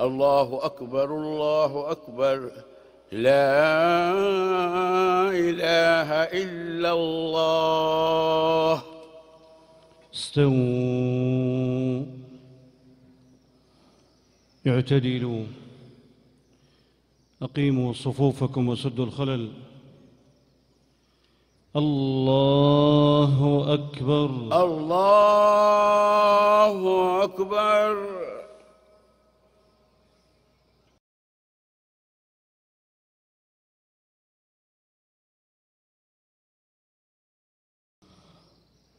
الله أكبر الله أكبر. لا إله إلا الله. استووا. اعتدلوا. أقيموا صفوفكم وسدوا الخلل. الله أكبر. الله أكبر.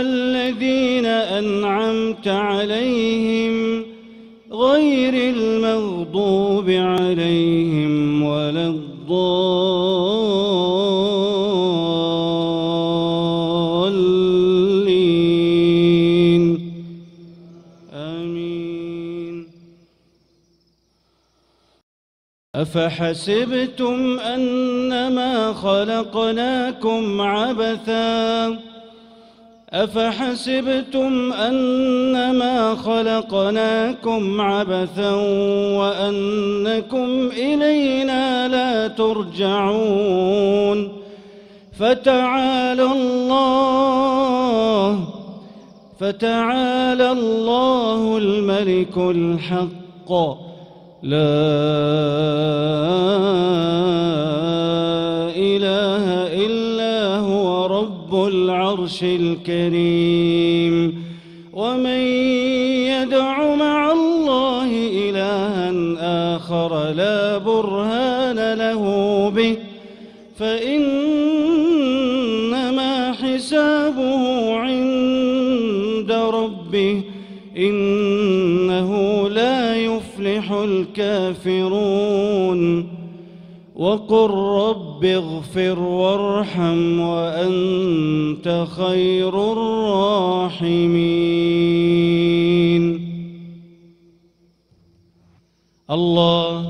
الذين أنعمت عليهم غير المغضوب عليهم ولا الضالين. آمين. أفحسبتم أنما خلقناكم عبثاً أفحسبتم أنما خلقناكم عبثا وأنكم إلينا لا ترجعون فتعالى الله فتعالى الله الملك الحق. لا العرش الكريم. ومن يدع مع الله إلها آخر لا برهان له به فإنما حسابه عند ربه إنه لا يفلح الكافرون. وقل رب اغفر وارحم وأنت خير الراحمين. الله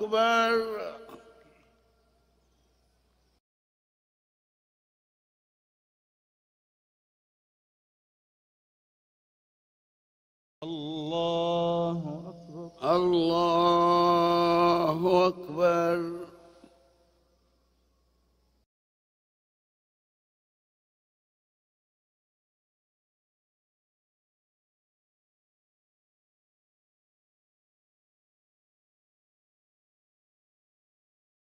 أكبر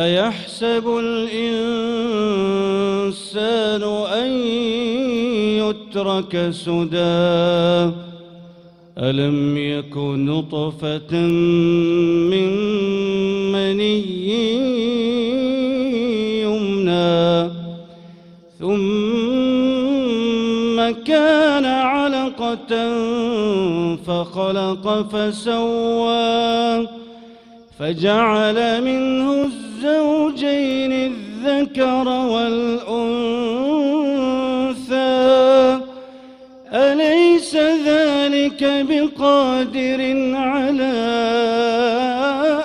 أيحسب الإنسان أن يترك سدى؟ ألم يك نطفة من مني يمنى؟ ثم كان علقة فخلق فسوى فجعل منه الزوجين الذكر والأنثى. أليس ذلك بقادر على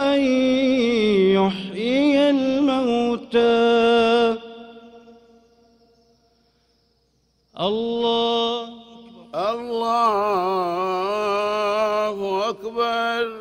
أن يحيي الموتى؟ الله الله أكبر.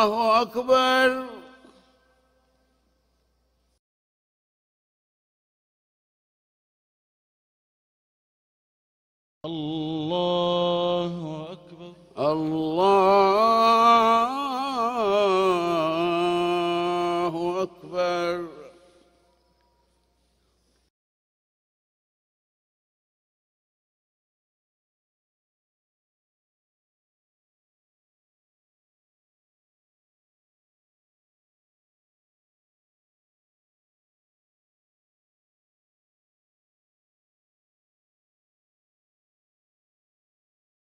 الله أكبر. الله